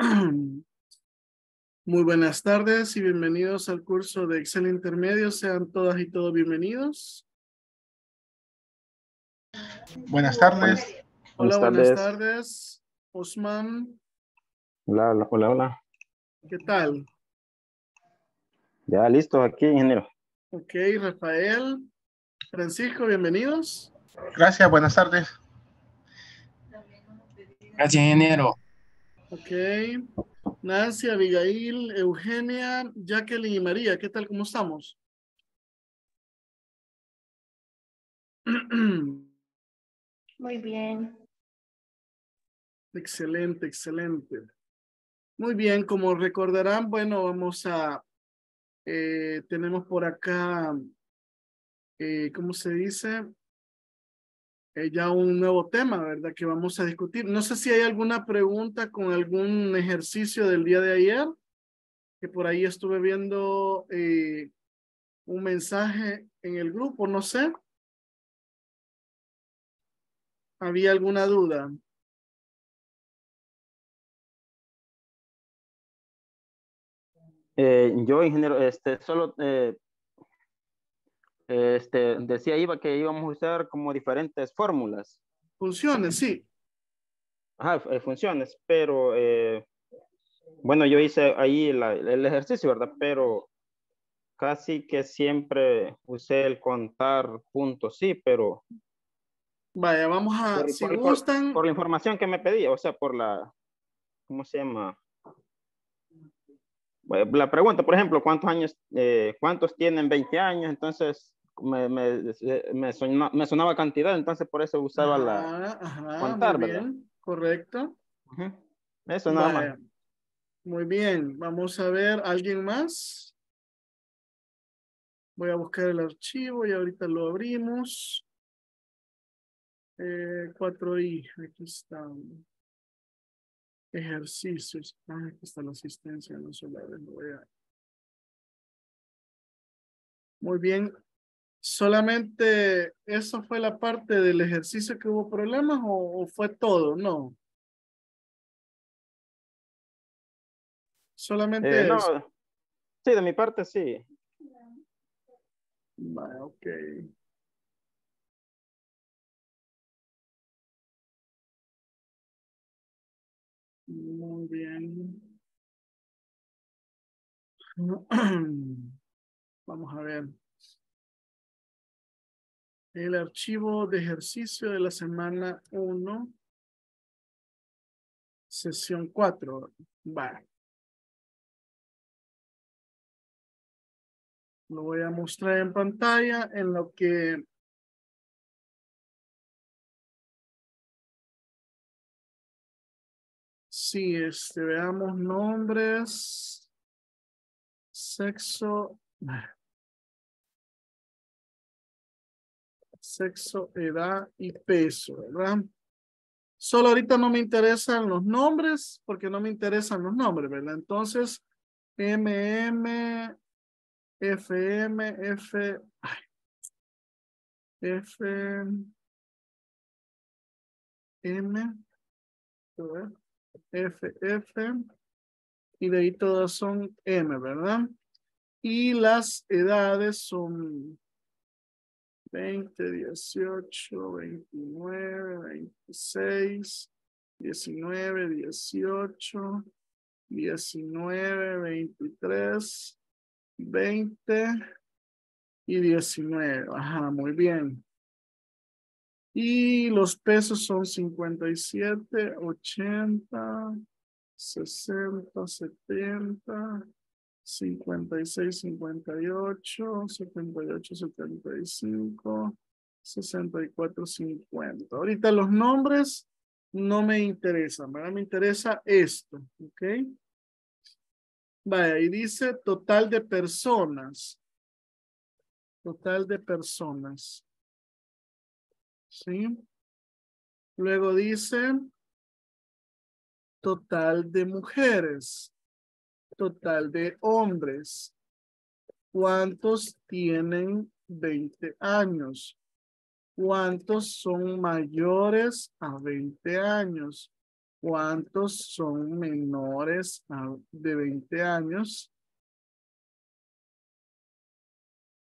Muy buenas tardes y bienvenidos al curso de Excel Intermedio. Sean todas y todos bienvenidos. Buenas tardes. Hola, buenas tardes. Osman. Hola, hola, hola, hola. ¿Qué tal? Ya listo aquí, ingeniero. Ok, Rafael. Francisco, bienvenidos. Gracias, buenas tardes. Gracias, ingeniero. Ok. Nancy, Abigail, Eugenia, Jacqueline y María, ¿qué tal? ¿Cómo estamos? Muy bien. Excelente, excelente. Muy bien, como recordarán, bueno, vamos a, eh, tenemos por acá, eh, ¿cómo se dice? Eh, ya un nuevo tema, ¿verdad? Que vamos a discutir. No sé si hay alguna pregunta con algún ejercicio del día de ayer, que por ahí estuve viendo eh, un mensaje en el grupo, no sé. ¿Había alguna duda? Eh, yo, ingeniero, este, solo este, decía Iba que íbamos a usar como diferentes fórmulas. Funciones, sí. Ajá, eh, funciones, pero eh, bueno, yo hice ahí el ejercicio, ¿verdad? Pero casi que siempre usé el contar puntos, sí, pero... Vaya, vamos a, por, si por, gustan... Por, la información que me pedía, o sea, por la, ¿cómo se llama? La pregunta, por ejemplo, ¿cuántos años, eh, cuántos tienen 20 años? Entonces, me, me, me, sonaba, me, sonaba, cantidad, entonces por eso usaba ajá, la ajá, contar, muy ¿verdad? Bien, correcto. Eso nada más. Muy bien, vamos a ver, ¿alguien más? Voy a buscar el archivo y ahorita lo abrimos. Eh, 4i, aquí está. Ejercicios. Ah, aquí está la asistencia, no se la voy a... Muy bien, ¿Solamente eso fue la parte del ejercicio que hubo problemas o, o, fue todo? No. Solamente Eh, no, eso. sí, de mi parte sí. Vale, ok. Muy bien. Vamos a ver. El archivo de ejercicio de la semana 1, sesión 4. Va. Lo voy a mostrar en pantalla en lo que Sí, este, veamos nombres, sexo, sexo, edad y peso, ¿verdad? Solo ahorita no me interesan los nombres, porque no me interesan los nombres, ¿verdad? Entonces, MM, FM, F, F, M, F, F, y de ahí todas son M, ¿verdad? Y las edades son 20, 18, 29, 26, 19, 18, 19, 23, 20 y 19. Ajá, muy bien. Y los pesos son 57, 80, 60, 70, 56, 58, 78, 75, 64, 50. Ahorita los nombres no me interesan, ¿verdad? Me interesa esto, ¿ok? Vaya, y dice total de personas. Total de personas. ¿Sí? Luego dice total de mujeres total de hombres. ¿Cuántos tienen 20 años? ¿Cuántos son mayores a 20 años? ¿Cuántos son menores de 20 años?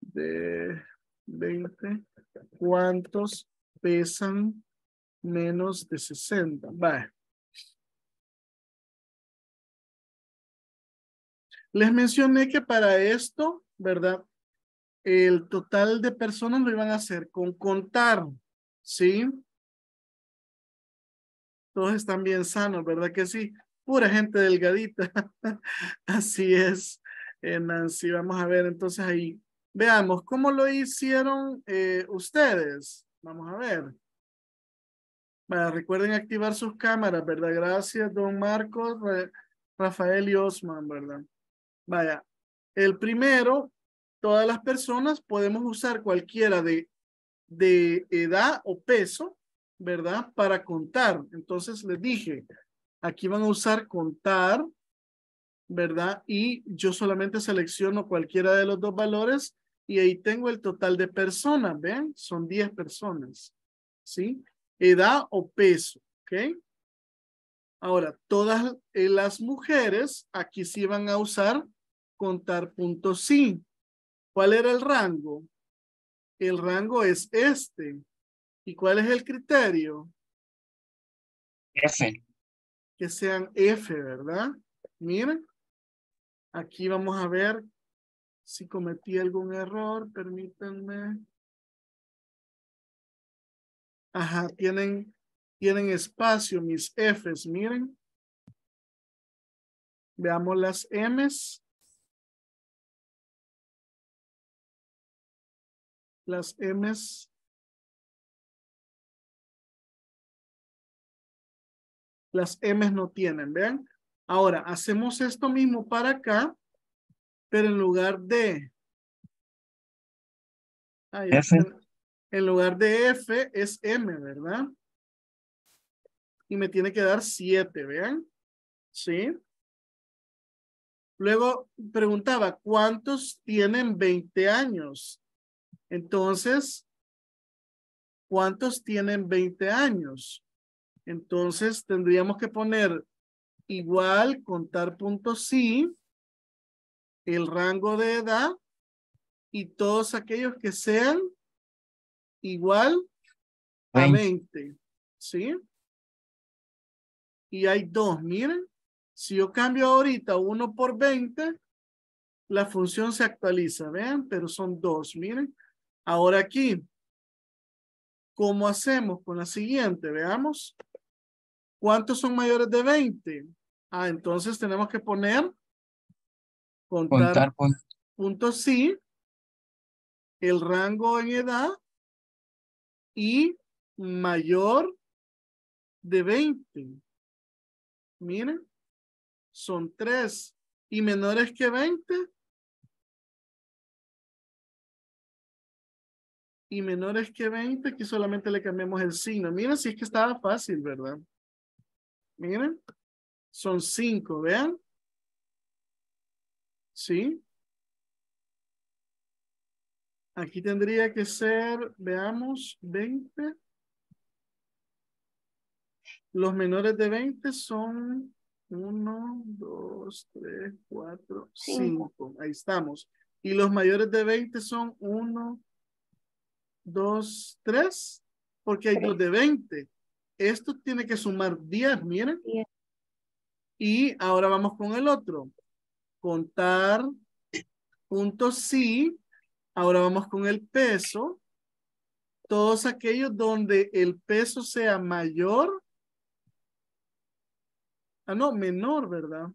De 20. ¿Cuántos pesan menos de 60? Vale. Les mencioné que para esto, ¿verdad? El total de personas lo iban a hacer con contar, ¿sí? Todos están bien sanos, ¿verdad que sí? Pura gente delgadita. Así es, eh, Nancy. Vamos a ver entonces ahí. Veamos, ¿cómo lo hicieron eh, ustedes? Vamos a ver. recuerden activar sus cámaras, ¿verdad? Gracias, don Marcos, Rafael y Osman, ¿verdad? Vaya, el primero, todas las personas podemos usar cualquiera de, de edad o peso, ¿verdad? Para contar. Entonces les dije, aquí van a usar contar, ¿verdad? Y yo solamente selecciono cualquiera de los dos valores y ahí tengo el total de personas, ¿ven? Son 10 personas, ¿sí? Edad o peso, ¿ok? Ahora, todas las mujeres aquí sí van a usar contar puntos sí. ¿Cuál era el rango? El rango es este. ¿Y cuál es el criterio? F. Que sean F, ¿verdad? Miren. Aquí vamos a ver si cometí algún error. Permítanme. Ajá, tienen, tienen espacio mis Fs, miren. Veamos las Ms. las M's. Las M's no tienen, vean. Ahora, hacemos esto mismo para acá, pero en lugar de... F. En lugar de F es M, ¿verdad? Y me tiene que dar 7, vean. ¿Sí? Luego preguntaba, ¿cuántos tienen 20 años? Entonces, ¿cuántos tienen 20 años? Entonces, tendríamos que poner igual, contar puntos sí, el rango de edad y todos aquellos que sean igual a 20. ¿Sí? Y hay dos, miren. Si yo cambio ahorita uno por 20, la función se actualiza, vean, pero son dos, miren. Ahora aquí, ¿cómo hacemos con la siguiente? Veamos. ¿Cuántos son mayores de 20? Ah, entonces tenemos que poner contar, punto sí, el rango en edad y mayor de 20. Miren, son tres y menores que 20 y menores que 20, aquí solamente le cambiamos el signo. Miren si es que estaba fácil, ¿verdad? Miren, son 5, vean. ¿Sí? Aquí tendría que ser, veamos, 20. Los menores de 20 son 1, 2, 3, 4, 5. Ahí estamos. Y los mayores de 20 son 1, dos, tres, porque hay dos de 20. Esto tiene que sumar 10, miren. Y ahora vamos con el otro. Contar puntos sí. Ahora vamos con el peso. Todos aquellos donde el peso sea mayor. Ah, no, menor, ¿verdad?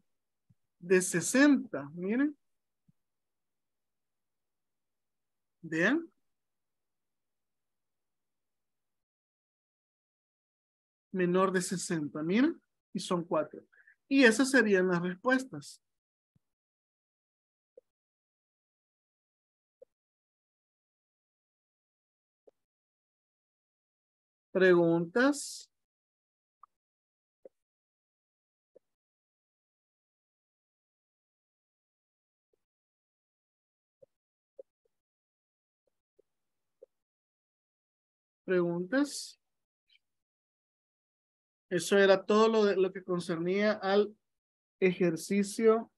De 60, miren. Vean. Menor de 60. Miren, y son cuatro. Y esas serían las respuestas. ¿Preguntas? ¿Preguntas? Eso era todo lo, de, lo que concernía al ejercicio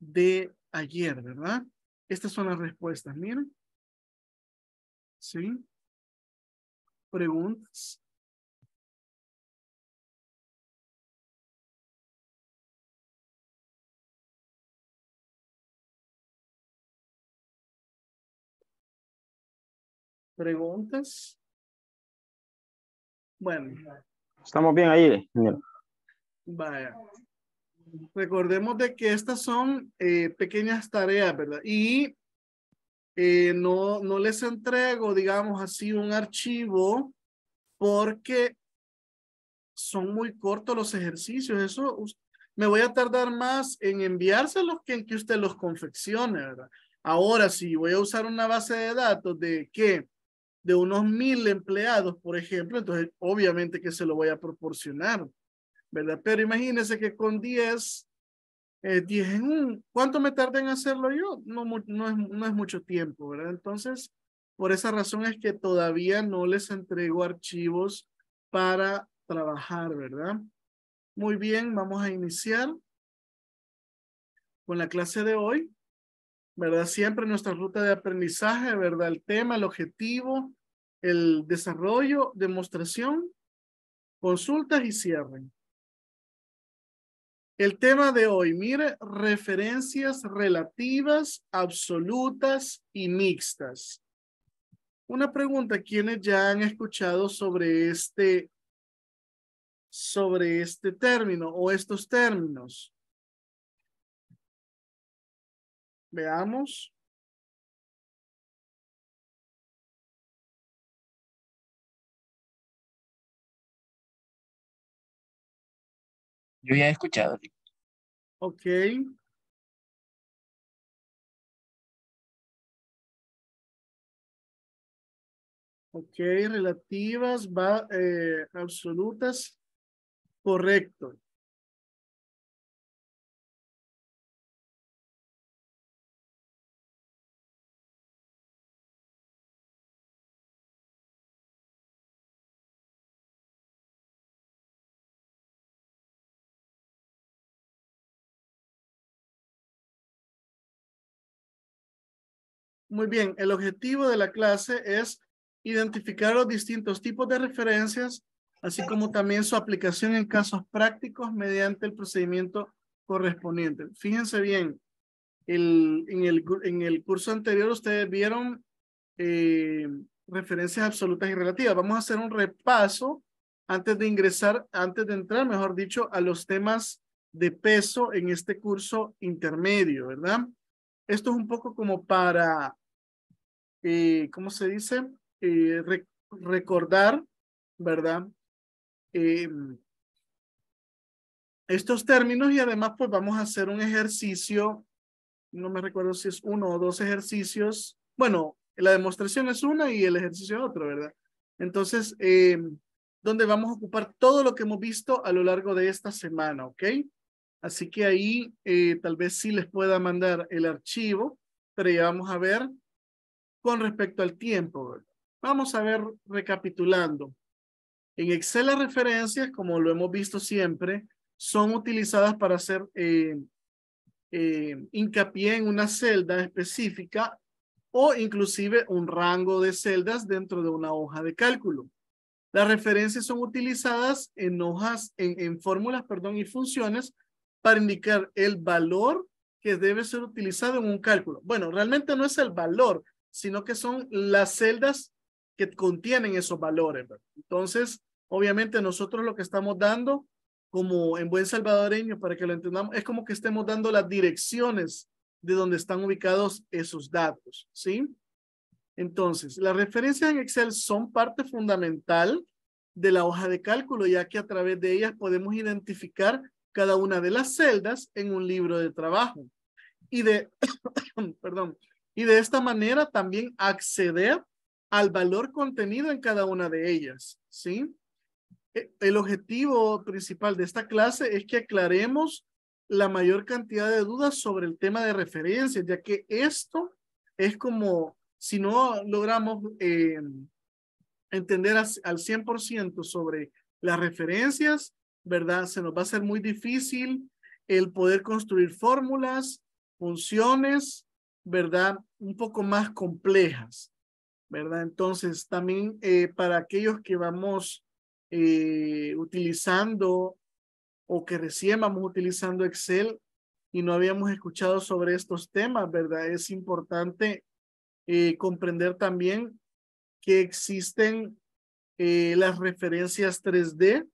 de ayer, ¿verdad? Estas son las respuestas, miren. ¿Sí? Preguntas. ¿Preguntas? Bueno. Estamos bien ahí. Vaya. Recordemos de que estas son eh, pequeñas tareas, ¿verdad? Y eh, no, no les entrego, digamos así, un archivo porque son muy cortos los ejercicios. Eso me voy a tardar más en enviárselos que en que usted los confeccione, ¿verdad? Ahora, si voy a usar una base de datos de que de unos mil empleados, por ejemplo, entonces obviamente que se lo voy a proporcionar, ¿verdad? Pero imagínense que con 10, eh, 10 en un, ¿cuánto me tardé en hacerlo yo? No, no, es, no es mucho tiempo, ¿verdad? Entonces, por esa razón es que todavía no les entrego archivos para trabajar, ¿verdad? Muy bien, vamos a iniciar con la clase de hoy. ¿verdad? Siempre nuestra ruta de aprendizaje, ¿verdad? El tema, el objetivo, el desarrollo, demostración, consultas y cierre. El tema de hoy, mire, referencias relativas, absolutas y mixtas. Una pregunta, ¿quiénes ya han escuchado sobre este, sobre este término o estos términos? Veamos. Yo ya he escuchado. Ok. Ok, relativas, va, eh, absolutas. Correcto. Muy bien, el objetivo de la clase es identificar los distintos tipos de referencias, así como también su aplicación en casos prácticos mediante el procedimiento correspondiente. Fíjense bien, el, en, el, en el curso anterior ustedes vieron eh, referencias absolutas y relativas. Vamos a hacer un repaso antes de ingresar, antes de entrar, mejor dicho, a los temas de peso en este curso intermedio, ¿verdad? Esto es un poco como para, eh, ¿cómo se dice? Eh, recordar, ¿verdad? Eh, estos términos y además pues vamos a hacer un ejercicio, no me recuerdo si es uno o dos ejercicios, bueno, la demostración es una y el ejercicio es otro, ¿verdad? Entonces, donde vamos a ocupar todo lo que hemos visto a lo largo de esta semana, ¿ok? Así que ahí eh, tal vez sí les pueda mandar el archivo, pero ya vamos a ver con respecto al tiempo. Vamos a ver recapitulando. En Excel las referencias, como lo hemos visto siempre, son utilizadas para hacer eh, eh, hincapié en una celda específica o inclusive un rango de celdas dentro de una hoja de cálculo. Las referencias son utilizadas en hojas, en, en fórmulas, perdón, y funciones para indicar el valor que debe ser utilizado en un cálculo. Bueno, realmente no es el valor, sino que son las celdas que contienen esos valores. Entonces, obviamente nosotros lo que estamos dando, como en buen salvadoreño, para que lo entendamos, es como que estemos dando las direcciones de donde están ubicados esos datos, ¿sí? Entonces, las referencias en Excel son parte fundamental de la hoja de cálculo, ya que a través de ellas podemos identificar cada una de las celdas en un libro de trabajo. Y de, perdón, y de esta manera también acceder al valor contenido en cada una de ellas, ¿sí? E, el objetivo principal de esta clase es que aclaremos la mayor cantidad de dudas sobre el tema de referencias, ya que esto es como, si no logramos eh, entender al 100% sobre las referencias, ¿verdad? Se nos va a hacer muy difícil el poder construir fórmulas, funciones, ¿verdad? Un poco más complejas, ¿verdad? Entonces, también eh, para aquellos que vamos eh, utilizando o que recién vamos utilizando Excel y no habíamos escuchado sobre estos temas, ¿verdad? Es importante eh, comprender también que existen las referencias 3D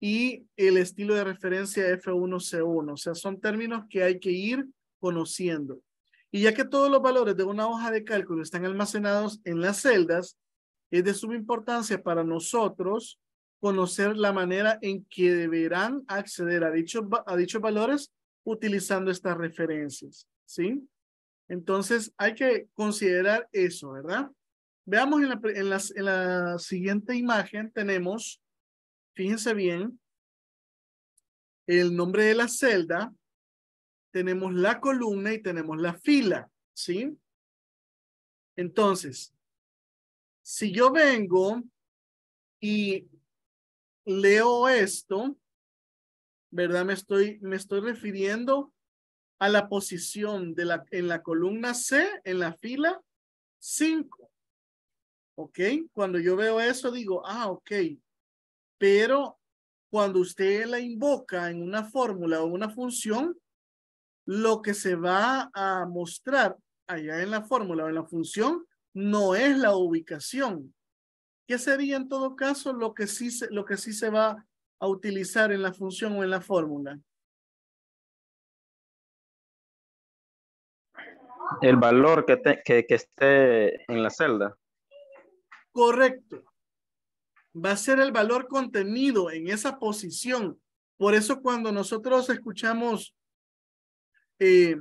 y el estilo de referencia F1C1. O sea, son términos que hay que ir conociendo. Y ya que todos los valores de una hoja de cálculo están almacenados en las celdas, es de suma importancia para nosotros conocer la manera en que deberán acceder a, dichos a dichos valores utilizando estas referencias, ¿sí? Entonces hay que considerar eso, ¿verdad? Veamos en la, en, la, en la siguiente imagen tenemos, fíjense bien, el nombre de la celda, tenemos la columna y tenemos la fila, ¿sí? Entonces, si yo vengo y leo esto, ¿verdad? Me estoy, me estoy refiriendo a la posición de la, en la columna C, en la fila 5. ¿Ok? Cuando yo veo eso digo, ah, ok. Pero cuando usted la invoca en una fórmula o una función, lo que se va a mostrar allá en la fórmula o en la función no es la ubicación. ¿Qué sería en todo caso lo que sí se, lo que sí se va a utilizar en la función o en la fórmula? El valor que, que, que esté en la celda. Correcto. Va a ser el valor contenido en esa posición. Por eso cuando nosotros escuchamos eh,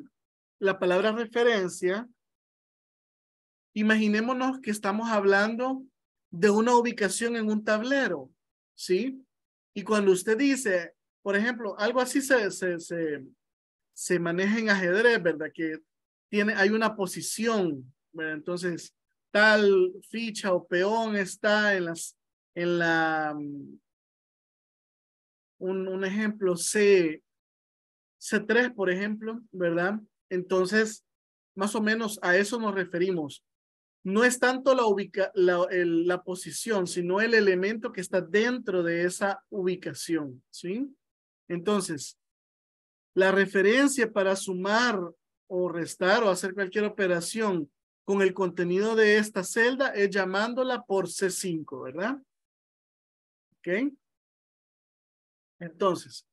la palabra referencia, imaginémonos que estamos hablando de una ubicación en un tablero, ¿sí? Y cuando usted dice, por ejemplo, algo así se, se, se, maneja en ajedrez, ¿verdad? Que tiene, hay una posición, ¿verdad? Entonces, tal ficha o peón está en las en la mm, un, un ejemplo C C3 por ejemplo verdad entonces más o menos a eso nos referimos no es tanto la ubica sino el elemento que está dentro de esa ubicación sí entonces la referencia para sumar o restar o hacer cualquier operación con el contenido de esta celda es llamándola por C5, ¿verdad? ¿Ok? Entonces,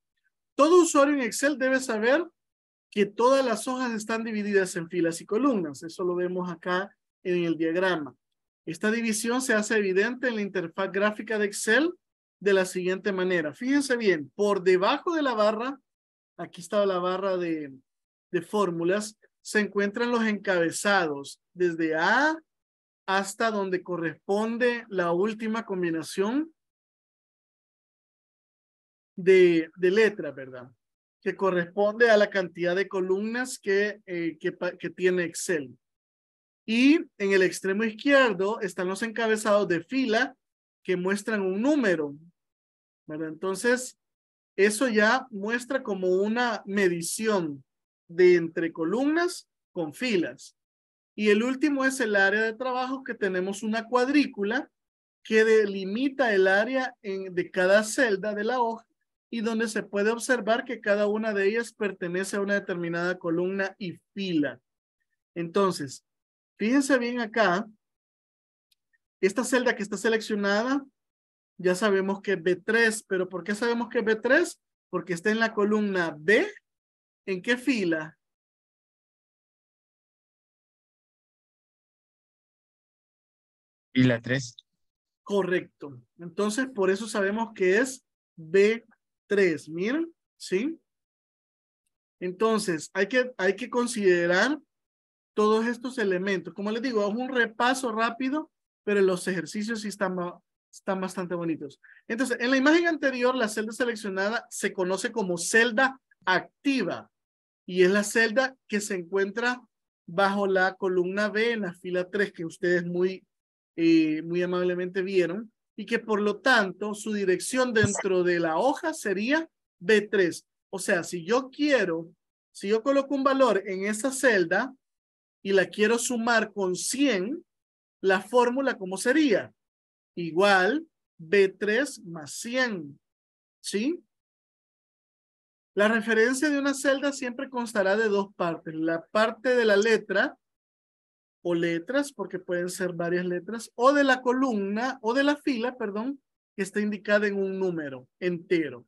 todo usuario en Excel debe saber que todas las hojas están divididas en filas y columnas. Eso lo vemos acá en el diagrama. Esta división se hace evidente en la interfaz gráfica de Excel de la siguiente manera. Fíjense bien, por debajo de la barra, aquí está la barra de, de fórmulas, se encuentran los encabezados desde A hasta donde corresponde la última combinación de, de letras, ¿verdad? Que corresponde a la cantidad de columnas que, eh, que, tiene Excel. Y en el extremo izquierdo están los encabezados de fila que muestran un número, ¿verdad? Entonces, eso ya muestra como una medición de entre columnas con filas. Y el último es el área de trabajo que tenemos una cuadrícula que delimita el área de cada celda de la hoja y donde se puede observar que cada una de ellas pertenece a una determinada columna y fila. Entonces, fíjense bien acá, esta celda que está seleccionada, ya sabemos que es B3, pero ¿por qué sabemos que es B3? Porque está en la columna B ¿En qué fila? Fila 3. Correcto. Entonces, por eso sabemos que es B3. Miren, ¿sí? Entonces, hay que, hay que considerar todos estos elementos. Como les digo, es un repaso rápido, pero los ejercicios sí están, están bastante bonitos. Entonces, en la imagen anterior, la celda seleccionada se conoce como celda activa y es la celda que se encuentra bajo la columna B en la fila 3 que ustedes muy, eh, muy amablemente vieron. Y que por lo tanto su dirección dentro de la hoja sería B3. O sea, si yo quiero, si yo coloco un valor en esa celda y la quiero sumar con 100, la fórmula, ¿cómo sería? Igual B3 más 100. ¿Sí? La referencia de una celda siempre constará de dos partes. La parte de la letra o letras, porque pueden ser varias letras, o de la columna o de la fila, perdón, que está indicada en un número entero.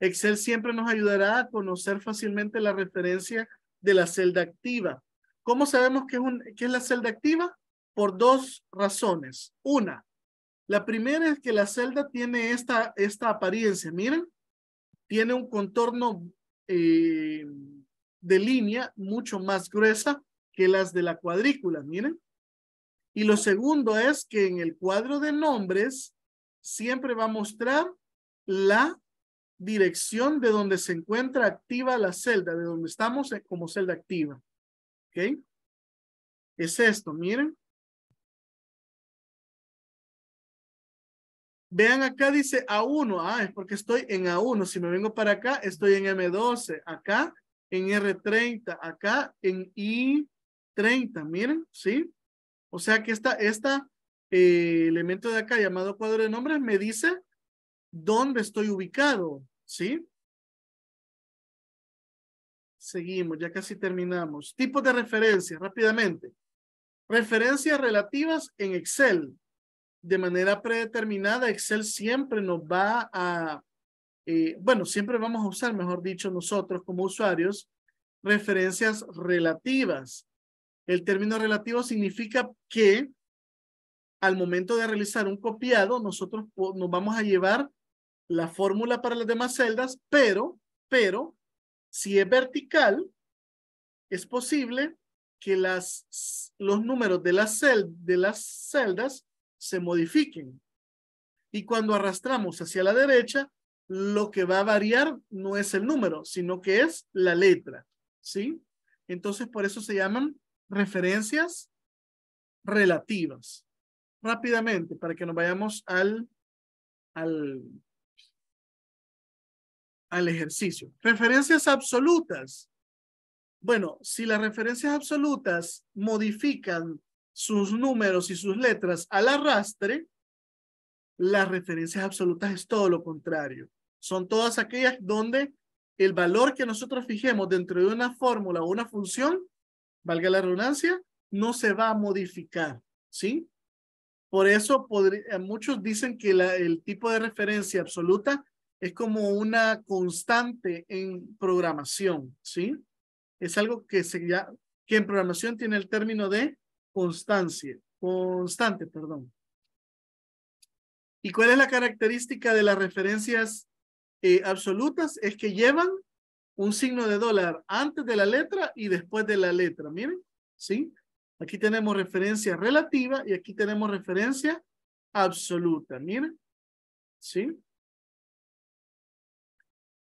Excel siempre nos ayudará a conocer fácilmente la referencia de la celda activa. ¿Cómo sabemos que es, un, es la celda activa? Por dos razones. Una, la primera es que la celda tiene esta, esta apariencia. Miren, tiene un contorno eh, de línea mucho más gruesa que las de la cuadrícula, miren. Y lo segundo es que en el cuadro de nombres siempre va a mostrar la dirección de donde se encuentra activa la celda, de donde estamos como celda activa. ¿Ok? Es esto, miren. Vean acá dice A1, ah, es porque estoy en A1. Si me vengo para acá, estoy en M12, acá en R30, acá en I30, miren, ¿sí? O sea que esta, esta eh, elemento de acá llamado cuadro de nombres me dice dónde estoy ubicado, ¿sí? Seguimos, ya casi terminamos. Tipos de referencia, rápidamente. Referencias relativas en Excel de manera predeterminada, Excel siempre nos va a, eh, bueno, siempre vamos a usar, mejor dicho, nosotros como usuarios, referencias relativas. El término relativo significa que al momento de realizar un copiado, nosotros nos vamos a llevar la fórmula para las demás celdas, pero, pero, si es vertical, es posible que las, los números de las, cel, de las celdas se modifiquen. Y cuando arrastramos hacia la derecha, lo que va a variar no es el número, sino que es la letra. ¿Sí? Entonces, por eso se llaman referencias relativas. Rápidamente, para que nos vayamos al, al, ejercicio. Referencias absolutas. Bueno, si las referencias absolutas modifican sus números y sus letras al arrastre, las referencias absolutas es todo lo contrario. Son todas aquellas donde el valor que nosotros fijemos dentro de una fórmula o una función, valga la redundancia, no se va a modificar, ¿sí? Por eso eh, muchos dicen que el tipo de referencia absoluta es como una constante en programación, ¿sí? Es algo que, se, que en programación tiene el término de constancia, constante, perdón. ¿Y cuál es la característica de las referencias eh, absolutas? Es que llevan un signo de dólar antes de la letra y después de la letra. Miren, ¿sí? Aquí tenemos referencia relativa y aquí tenemos referencia absoluta. Miren, ¿sí?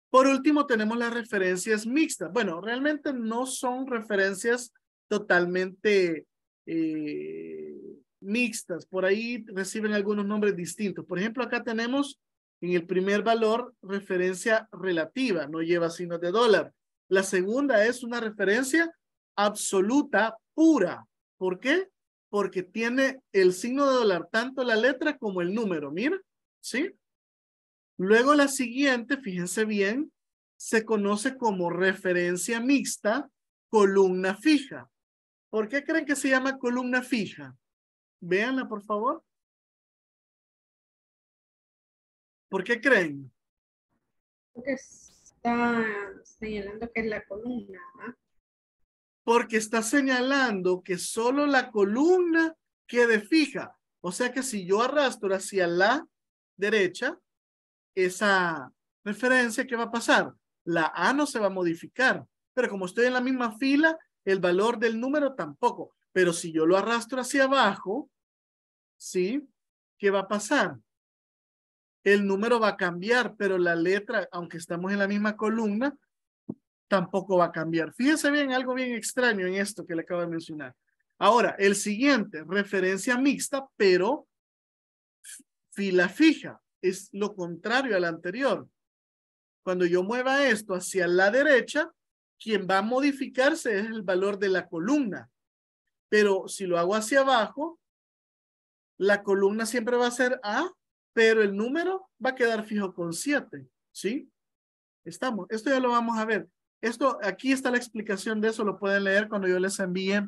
Por último, tenemos las referencias mixtas. Bueno, realmente no son referencias totalmente eh, mixtas. Por ahí reciben algunos nombres distintos. Por ejemplo, acá tenemos en el primer valor referencia relativa, no lleva signos de dólar. La segunda es una referencia absoluta pura. ¿Por qué? Porque tiene el signo de dólar tanto la letra como el número. Mira, ¿sí? Luego la siguiente, fíjense bien, se conoce como referencia mixta columna fija. ¿Por qué creen que se llama columna fija? Véanla, por favor. ¿Por qué creen? Porque está señalando que es la columna. Porque está señalando que solo la columna quede fija. O sea que si yo arrastro hacia la derecha, esa referencia, ¿qué va a pasar? La A no se va a modificar. Pero como estoy en la misma fila, el valor del número tampoco. Pero si yo lo arrastro hacia abajo, ¿sí? ¿Qué va a pasar? El número va a cambiar, pero la letra, aunque estamos en la misma columna, tampoco va a cambiar. Fíjense bien, algo bien extraño en esto que le acabo de mencionar. Ahora, el siguiente, referencia mixta, pero fila fija. Es lo contrario al anterior. Cuando yo mueva esto hacia la derecha, quien va a modificarse es el valor de la columna. Pero si lo hago hacia abajo, la columna siempre va a ser A, pero el número va a quedar fijo con 7. ¿Sí? Estamos. Esto ya lo vamos a ver. Esto, aquí está la explicación de eso. Lo pueden leer cuando yo les envíe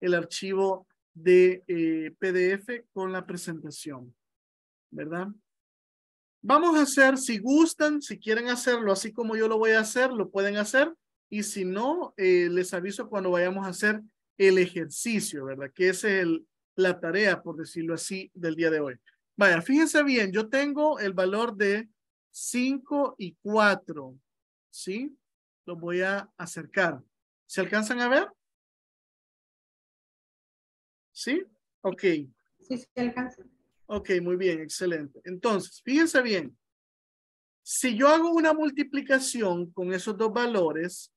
el archivo de eh, PDF con la presentación. ¿Verdad? Vamos a hacer, si gustan, si quieren hacerlo así como yo lo voy a hacer, lo pueden hacer. Y si no, eh, les aviso cuando vayamos a hacer el ejercicio, ¿verdad? Que es el, la tarea, por decirlo así, del día de hoy. Vaya, fíjense bien, yo tengo el valor de 5 y 4, ¿sí? Lo voy a acercar. ¿Se alcanzan a ver? ¿Sí? Ok. Sí, se alcanza. Ok, muy bien, excelente. Entonces, fíjense bien. Si yo hago una multiplicación con esos dos valores,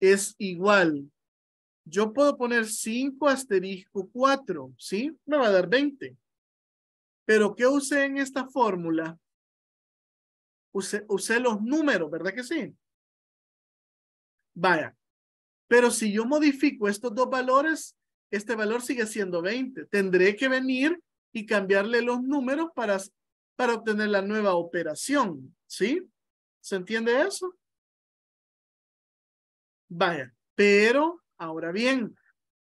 es igual. Yo puedo poner 5 asterisco 4, ¿sí? Me va a dar 20. Pero ¿qué usé en esta fórmula? Usé, usé los números, ¿verdad que sí? Vaya. Pero si yo modifico estos dos valores, este valor sigue siendo 20. Tendré que venir y cambiarle los números para, para obtener la nueva operación. ¿Sí? ¿Se entiende eso? Vaya, pero ahora bien,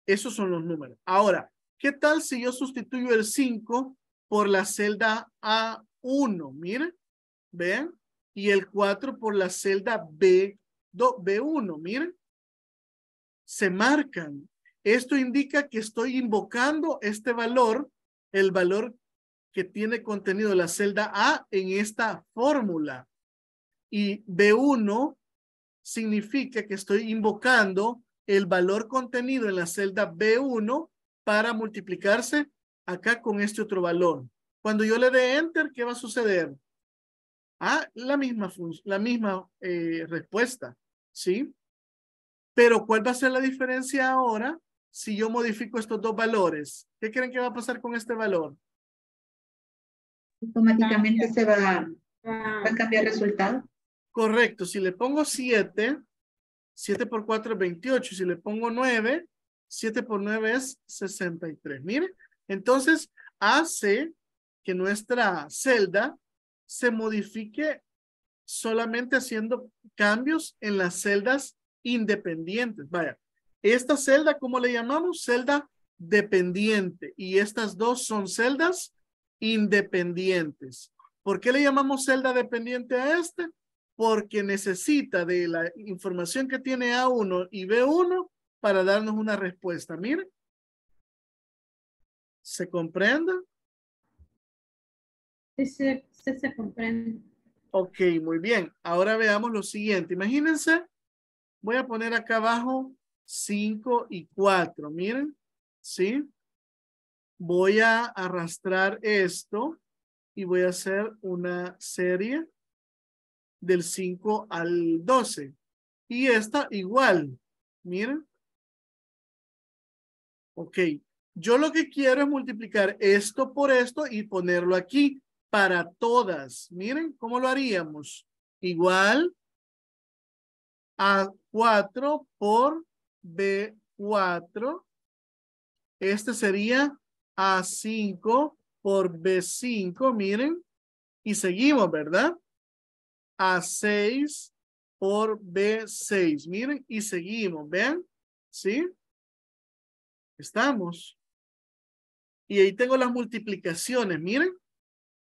esos son los números. Ahora, ¿qué tal si yo sustituyo el 5 por la celda A1? Miren, vean, y el 4 por la celda B, B1, miren. Se marcan. Esto indica que estoy invocando este valor el valor que tiene contenido la celda A en esta fórmula. Y B1 significa que estoy invocando el valor contenido en la celda B1 para multiplicarse acá con este otro valor. Cuando yo le dé enter, ¿qué va a suceder? Ah, la misma, la misma eh, respuesta, ¿sí? Pero ¿cuál va a ser la diferencia ahora si yo modifico estos dos valores? ¿Qué creen que va a pasar con este valor? Automáticamente se va, va Ah, a cambiar el resultado. Correcto. Si le pongo 7, 7 por 4 es 28. Si le pongo 9, 7 por 9 es 63. Mire, entonces hace que nuestra celda se modifique solamente haciendo cambios en las celdas independientes. Vaya, esta celda, ¿cómo le llamamos? Celda dependiente. Y estas dos son celdas independientes. ¿Por qué le llamamos celda dependiente a este? Porque necesita de la información que tiene A1 y B1 para darnos una respuesta. Miren. ¿Se comprende? sí, se, sí se comprende. Ok, muy bien. Ahora veamos lo siguiente. Imagínense, voy a poner acá abajo 5 y 4. Miren, ¿sí? Voy a arrastrar esto y voy a hacer una serie del 5 al 12. Y esta igual. Miren. Ok. Yo lo que quiero es multiplicar esto por esto y ponerlo aquí para todas. Miren cómo lo haríamos. Igual a 4 por B4. Este sería A5 por B5, miren. Y seguimos, ¿verdad? A6 por B6, miren. Y seguimos, ¿ven? ¿Sí? Estamos. Y ahí tengo las multiplicaciones, miren.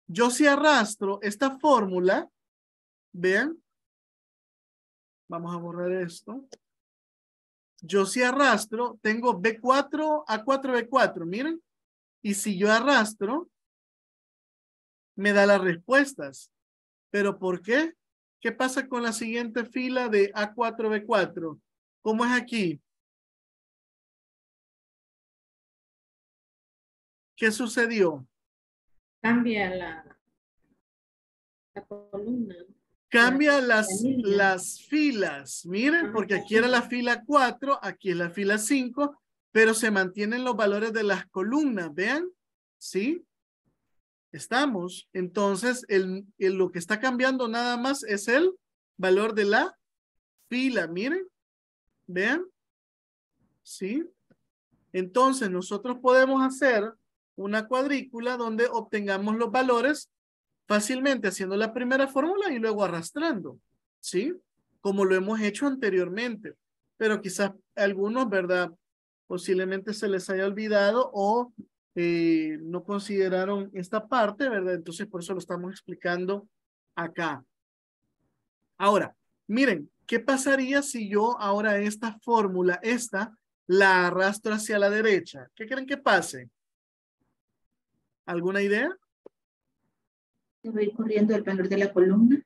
Yo si arrastro esta fórmula, vean. Vamos a borrar esto. Yo si arrastro, tengo B4 a 4B4, miren. Y si yo arrastro, me da las respuestas. ¿Pero por qué? ¿Qué pasa con la siguiente fila de A4B4? ¿Cómo es aquí? ¿Qué sucedió? Cambia la, la columna. Cambia las, las filas. Miren, porque aquí era la fila 4, aquí es la fila 5, pero se mantienen los valores de las columnas. Vean, ¿sí? Estamos. Entonces, el, el- lo que está cambiando nada más es el valor de la fila. Miren. Vean. ¿Sí? Entonces, nosotros podemos hacer una cuadrícula donde obtengamos los valores fácilmente haciendo la primera fórmula y luego arrastrando. ¿Sí? Como lo hemos hecho anteriormente. Pero quizás algunos, ¿verdad? Posiblemente se les haya olvidado o eh, no consideraron esta parte, ¿verdad? Entonces, por eso lo estamos explicando acá. Ahora, miren, ¿qué pasaría si yo ahora esta fórmula, esta, la arrastro hacia la derecha? ¿Qué creen que pase? ¿Alguna idea? Se va a ir corriendo el valor de la columna.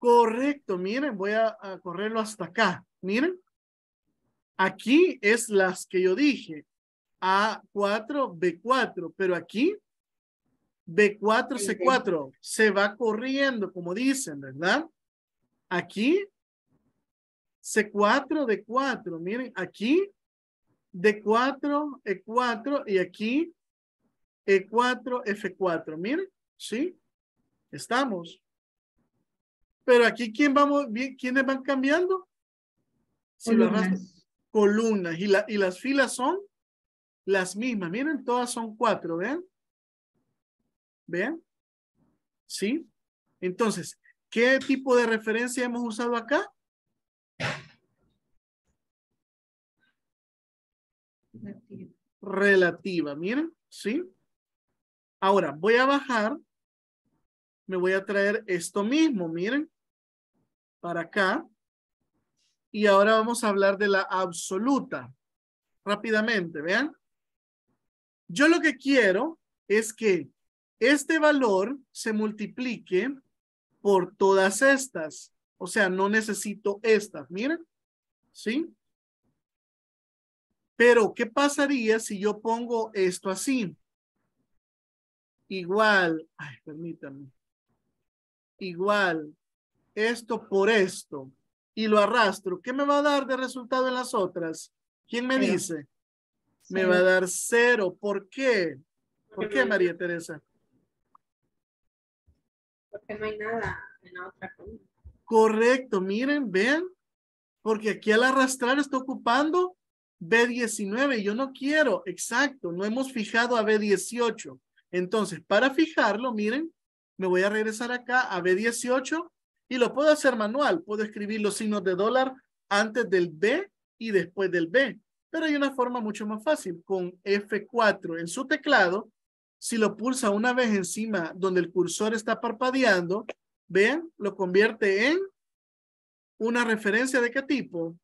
Correcto, miren, voy a, a correrlo hasta acá. Miren, aquí es las que yo dije, A4, B4, pero aquí B4, C4, se va corriendo, como dicen, ¿verdad? Aquí C4, D4, miren, aquí D4, E4 y aquí E4, F4, miren, ¿sí? Estamos. Pero aquí, ¿quién vamos, ¿quiénes van cambiando? Si Columnas. columnas y, la, y las filas son las mismas. Miren, todas son cuatro, ¿ven? ¿Ven? ¿Sí? Entonces, ¿qué tipo de referencia hemos usado acá? Relativa, miren, ¿sí? Ahora, voy a bajar. Me voy a traer esto mismo, miren, para acá. Y ahora vamos a hablar de la absoluta. Rápidamente, vean. Yo lo que quiero es que este valor se multiplique por todas estas. O sea, no necesito estas, miren. ¿Sí? Pero, ¿qué pasaría si yo pongo esto así? Igual, ay, permítanme. Igual, esto por esto y lo arrastro, ¿qué me va a dar de resultado en las otras? ¿Quién me Cero. dice? Me va a dar cero. ¿Por qué? ¿Por qué, María Teresa? Porque no hay nada en la otra columna. Correcto, miren, vean, porque aquí al arrastrar está ocupando B19 y yo no quiero, exacto, no hemos fijado a B18. Entonces, para fijarlo, miren, me voy a regresar acá a B18 y lo puedo hacer manual. Puedo escribir los signos de dólar antes del B y después del B. Pero hay una forma mucho más fácil. Con F4 en su teclado, si lo pulsa una vez encima donde el cursor está parpadeando, vean, lo convierte en una referencia de qué tipo.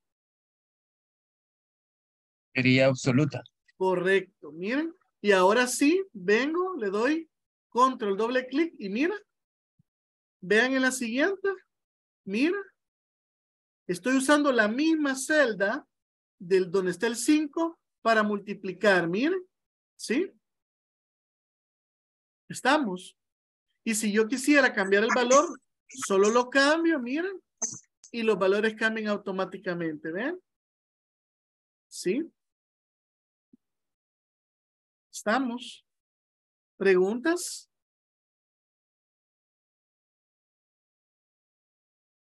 Sería absoluta. Correcto, miren. Y ahora sí, vengo, le doy control doble clic y mira. Vean en la siguiente. Mira. Estoy usando la misma celda del donde está el 5 para multiplicar. Miren. ¿Sí? Estamos. Y si yo quisiera cambiar el valor, solo lo cambio, miren. Y los valores cambian automáticamente. ¿Ven? ¿Sí? Estamos. ¿Preguntas?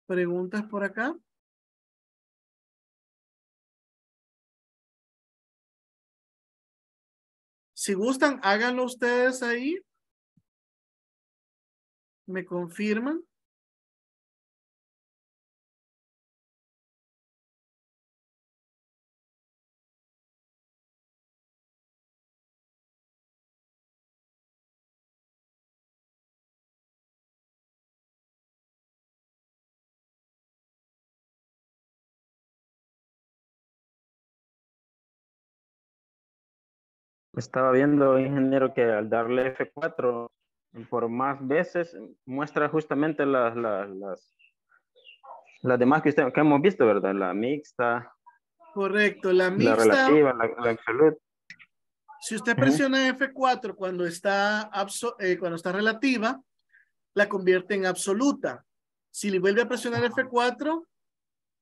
¿Preguntas por acá? Si gustan, háganlo ustedes ahí. ¿Me confirman? Estaba viendo, ingeniero, que al darle F4 por más veces muestra justamente las, las, las, las demás que, usted, que hemos visto, ¿verdad? La mixta, Correcto, la la mixta. relativa, la, la absoluta. Si usted presiona F4 cuando está, eh, cuando está relativa, la convierte en absoluta. Si le vuelve a presionar F4,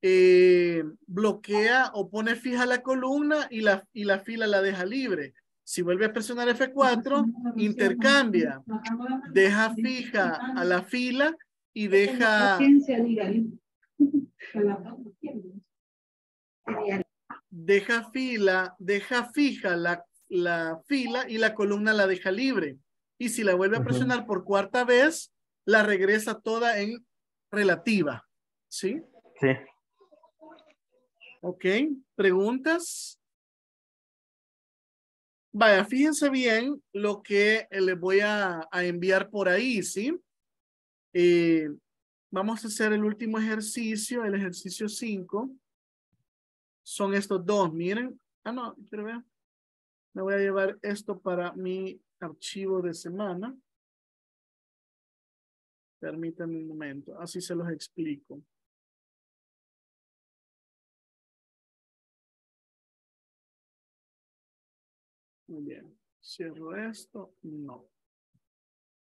eh, bloquea o pone fija la columna y la, y la fila la deja libre. Si vuelve a presionar F4, intercambia. Deja fija a la fila y deja, deja fila, deja fija la, la fila y la columna la deja libre. Y si la vuelve a presionar por cuarta vez, la regresa toda en relativa. ¿Sí? Sí. Ok. ¿Preguntas? Vaya, fíjense bien lo que les voy a, enviar por ahí, ¿sí? Eh, vamos a hacer el último ejercicio, el ejercicio 5. Son estos dos, miren. Ah, no, quiero ver. Me voy a llevar esto para mi archivo de semana. Permítanme un momento, así se los explico. Muy bien. Cierro esto. No.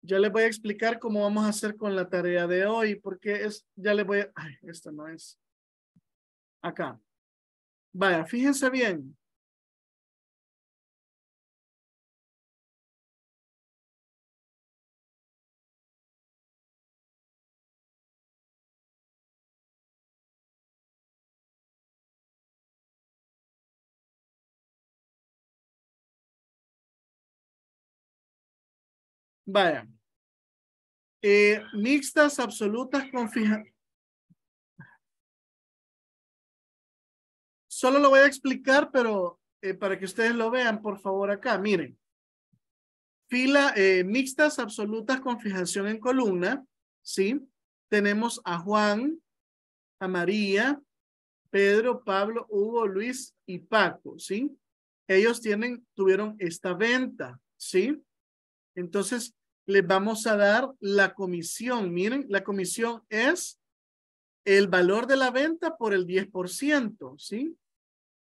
Ya les voy a explicar cómo vamos a hacer con la tarea de hoy, porque es, ya les voy a, ay, esta no es. Acá. Vaya, fíjense bien. Vaya. Eh, mixtas absolutas con fija. Solo lo voy a explicar, pero eh, para que ustedes lo vean, por favor, acá. Miren. Fila eh, mixtas absolutas con fijación en columna. ¿Sí? Tenemos a Juan, a María, Pedro, Pablo, Hugo, Luis y Paco. ¿Sí? Ellos tienen, tuvieron esta venta. ¿Sí? Entonces, les vamos a dar la comisión. Miren, la comisión es el valor de la venta por el 10%, ¿sí?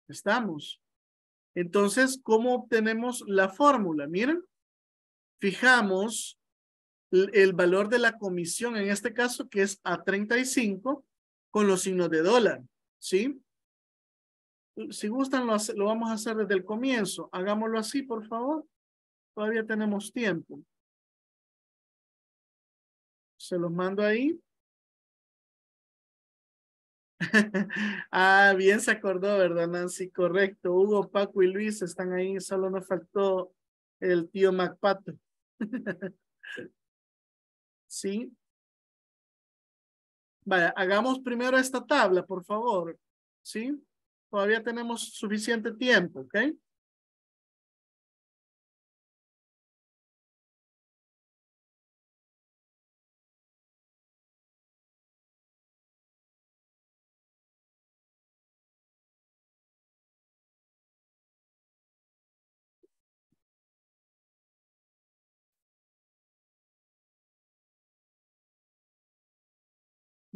Estamos. Entonces, ¿cómo obtenemos la fórmula? Miren, fijamos el, valor de la comisión, en este caso, que es a 35, con los signos de dólar, ¿sí? Si gustan, lo, lo vamos a hacer desde el comienzo. Hagámoslo así, por favor. Todavía tenemos tiempo. Se los mando ahí. ah, bien se acordó, ¿verdad, Nancy? Correcto. Hugo, Paco y Luis están ahí. Solo nos faltó el tío Macpato. sí. Vaya, hagamos primero esta tabla, por favor. ¿Sí? Todavía tenemos suficiente tiempo, ¿ok?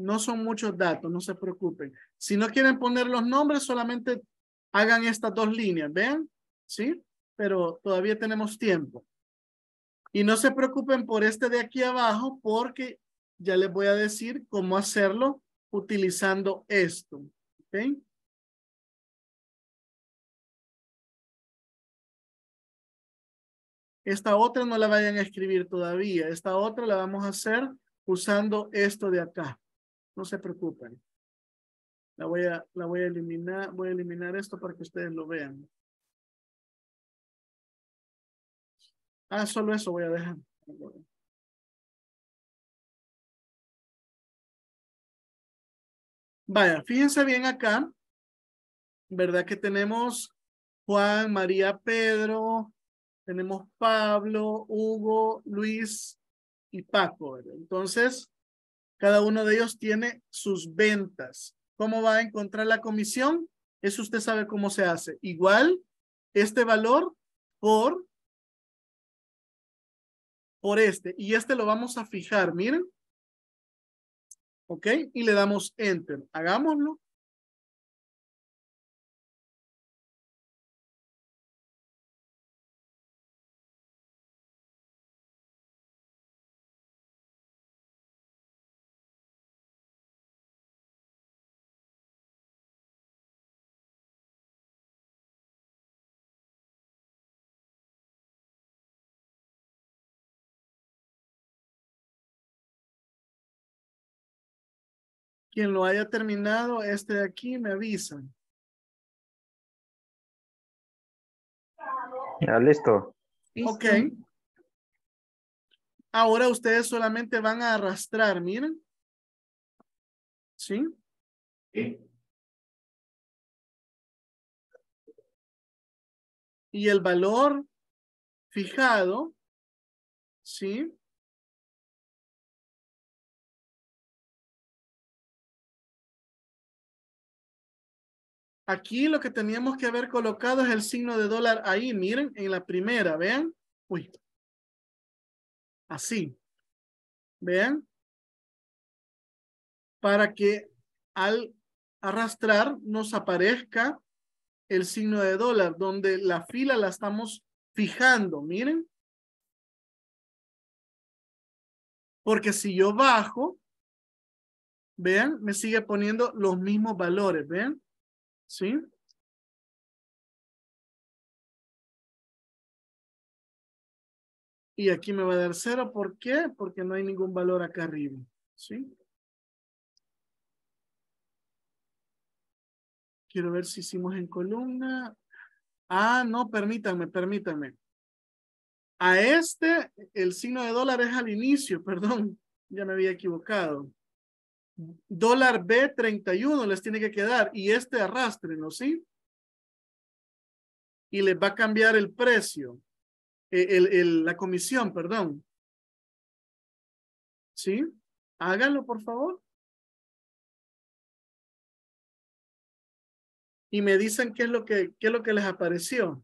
No son muchos datos, no se preocupen. Si no quieren poner los nombres, solamente hagan estas dos líneas, ¿vean? ¿Sí? Pero todavía tenemos tiempo. Y no se preocupen por este de aquí abajo porque ya les voy a decir cómo hacerlo utilizando esto. Esta otra no la vayan a escribir todavía. Esta otra la vamos a hacer usando esto de acá. No se preocupen. La voy a, la voy a eliminar, voy a eliminar esto para que ustedes lo vean. Ah, solo eso voy a dejar. Vaya, fíjense bien acá, ¿verdad? Que tenemos Juan, María, Pedro, tenemos Pablo, Hugo, Luis y Paco. Entonces, cada uno de ellos tiene sus ventas. ¿Cómo va a encontrar la comisión? Eso usted sabe cómo se hace. Igual, este valor por, por este. Y este lo vamos a fijar, miren. ¿Ok? Y le damos Enter. Hagámoslo. Quien lo haya terminado, este de aquí, me avisan. Ya, listo. Listo. Ok. Ahora ustedes solamente van a arrastrar, miren. ¿Sí? Y el valor fijado, ¿sí? Aquí lo que teníamos que haber colocado es el signo de dólar ahí, miren, en la primera, vean. Uy. Así. Vean. Para que al arrastrar nos aparezca el signo de dólar, donde la fila la estamos fijando, miren. Porque si yo bajo, vean, me sigue poniendo los mismos valores, vean. ¿Sí? Y aquí me va a dar cero. ¿Por qué? Porque no hay ningún valor acá arriba. ¿Sí? Quiero ver si hicimos en columna. Ah, no, permítanme, permítanme. A este, el signo de dólar es al inicio, perdón, ya me había equivocado. Dólar B31 les tiene que quedar y este arrastrenlo, ¿sí? Y les va a cambiar el precio, eh, el, el, la comisión, perdón. ¿Sí? Háganlo, por favor. Y me dicen qué es lo que, qué es lo que les apareció.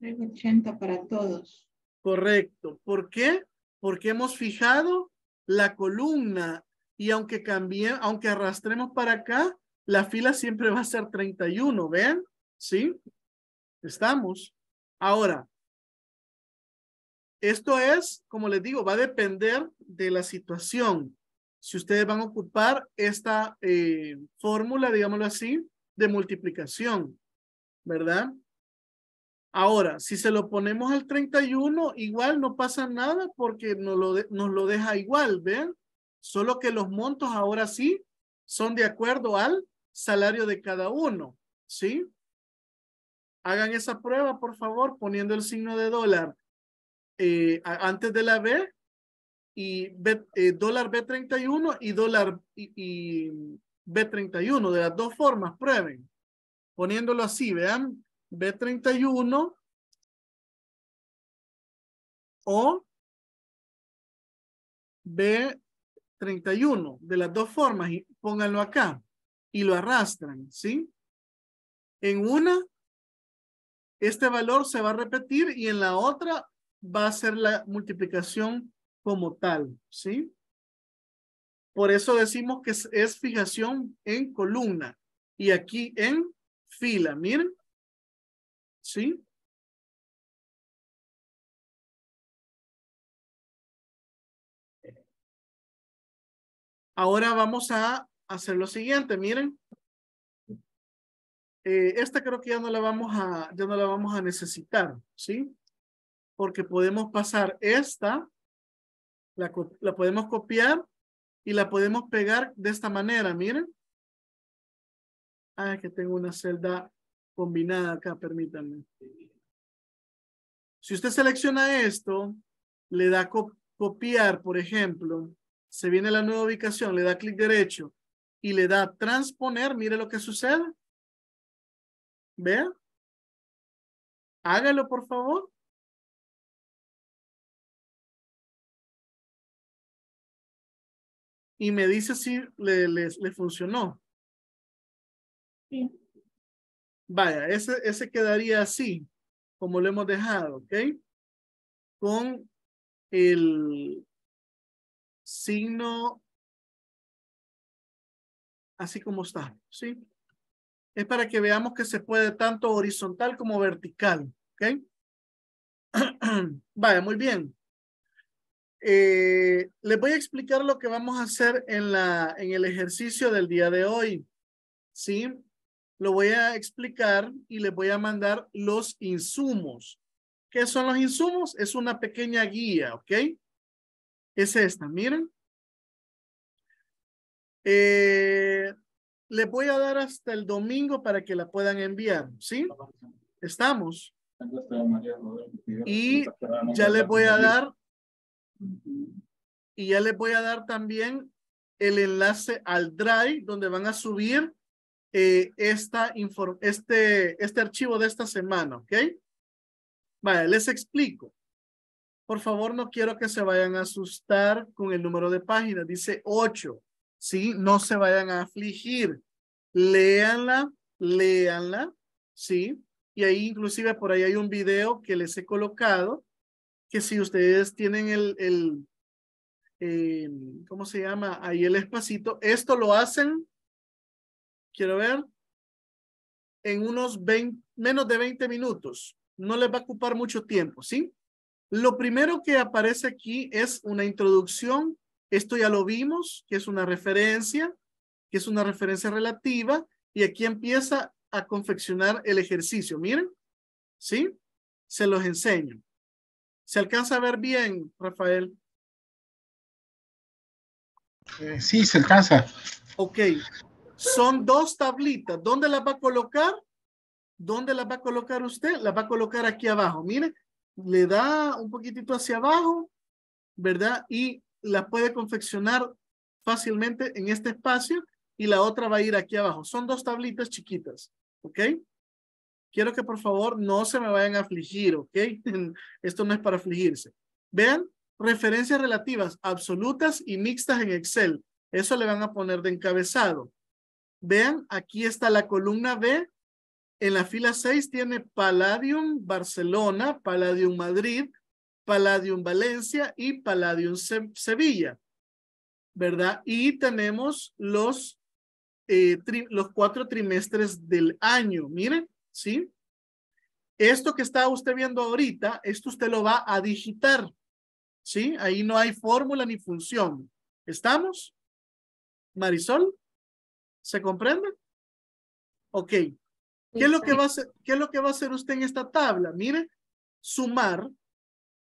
380 para todos. Correcto. ¿Por qué? Porque hemos fijado la columna y aunque cambie, aunque arrastremos para acá, la fila siempre va a ser 31, ¿ven? ¿Sí? Estamos. Ahora, esto es, como les digo, va a depender de la situación. Si ustedes van a ocupar esta eh, fórmula, digámoslo así, de multiplicación, ¿verdad? Ahora, si se lo ponemos al 31, igual no pasa nada porque nos lo, nos lo deja igual, ¿ven? Solo que los montos ahora sí son de acuerdo al salario de cada uno, ¿sí? Hagan esa prueba, por favor, poniendo el signo de dólar eh, antes de la B y B, eh, dólar B31 y dólar y, y B31, de las dos formas, prueben. Poniéndolo así, vean, B31 o B31, de las dos formas, y pónganlo acá y lo arrastran, ¿sí? En una, este valor se va a repetir y en la otra va a ser la multiplicación como tal, ¿sí? Por eso decimos que es, es fijación en columna y aquí en fila, miren. ¿Sí? Ahora vamos a hacer lo siguiente, miren. Eh, esta creo que ya no la vamos a, ya no la vamos a necesitar, ¿sí? Porque podemos pasar esta, la, la podemos copiar y la podemos pegar de esta manera, miren. Ah, que tengo una celda combinada acá, permítanme. Si usted selecciona esto, le da co copiar, por ejemplo, se viene la nueva ubicación, le da clic derecho y le da transponer, mire lo que sucede. Vea. Hágalo, por favor. Y me dice si le, le, le funcionó. Sí. Vaya, ese, ese quedaría así, como lo hemos dejado, ¿ok? Con el signo así como está, ¿sí? Es para que veamos que se puede tanto horizontal como vertical, ¿ok? Vaya, muy bien. Eh, les voy a explicar lo que vamos a hacer en, la, en el ejercicio del día de hoy, ¿sí? Lo voy a explicar y les voy a mandar los insumos. ¿Qué son los insumos? Es una pequeña guía, ¿ok? Es esta, miren. Eh, les voy a dar hasta el domingo para que la puedan enviar, ¿sí? Estamos. Y ya les voy a dar y ya les voy a dar también el enlace al Drive donde van a subir eh, este, este archivo de esta semana, ¿ok? Vale, les explico. Por favor, no quiero que se vayan a asustar con el número de páginas. Dice 8. ¿Sí? No se vayan a afligir. Léanla, léanla. ¿Sí? Y ahí inclusive por ahí hay un video que les he colocado que si ustedes tienen el, el eh, ¿cómo se llama? Ahí el espacito. Esto lo hacen, quiero ver, en unos 20, menos de 20 minutos. No les va a ocupar mucho tiempo, ¿sí? Lo primero que aparece aquí es una introducción. Esto ya lo vimos, que es una referencia, que es una referencia relativa. Y aquí empieza a confeccionar el ejercicio. Miren, ¿sí? Se los enseño. ¿Se alcanza a ver bien, Rafael? Eh, sí, se alcanza. Ok. Son dos tablitas. ¿Dónde las va a colocar? ¿Dónde las va a colocar usted? Las va a colocar aquí abajo. Mire, le da un poquitito hacia abajo, ¿verdad? Y la puede confeccionar fácilmente en este espacio y la otra va a ir aquí abajo. Son dos tablitas chiquitas, ¿ok? Quiero que por favor no se me vayan a afligir, ¿ok? Esto no es para afligirse. Vean, referencias relativas absolutas y mixtas en Excel. Eso le van a poner de encabezado. Vean, aquí está la columna B en la fila 6 tiene Palladium Barcelona, Palladium Madrid, Palladium Valencia y Palladium Sevilla, ¿verdad? Y tenemos los, eh, los cuatro trimestres del año, miren, ¿sí? Esto que está usted viendo ahorita, esto usted lo va a digitar, ¿sí? Ahí no hay fórmula ni función. ¿Estamos? Marisol, ¿se comprende? Ok. ¿Qué es lo que va a hacer, qué es lo que va a hacer usted en esta tabla? Mire, sumar,